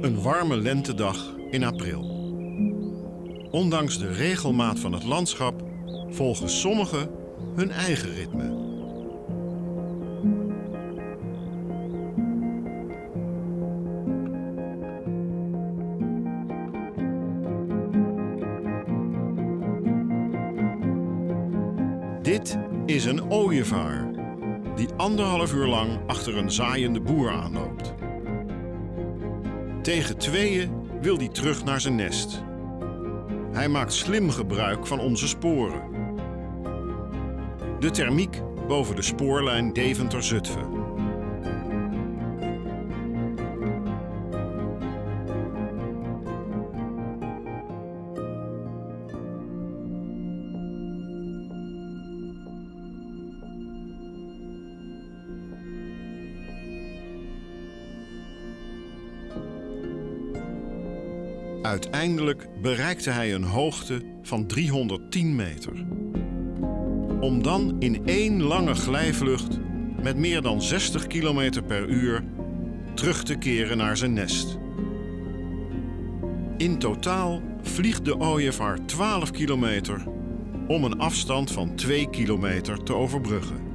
Een warme lentedag in april. Ondanks de regelmaat van het landschap volgen sommigen hun eigen ritme. Dit is een ooievaar die anderhalf uur lang achter een zaaiende boer aanloopt. Tegen tweeën wil hij terug naar zijn nest. Hij maakt slim gebruik van onze sporen. De thermiek boven de spoorlijn Deventer-Zutphen. Uiteindelijk bereikte hij een hoogte van 310 meter. Om dan in één lange glijvlucht met meer dan 60 km per uur terug te keren naar zijn nest. In totaal vliegt de ooievaar 12 kilometer om een afstand van 2 kilometer te overbruggen.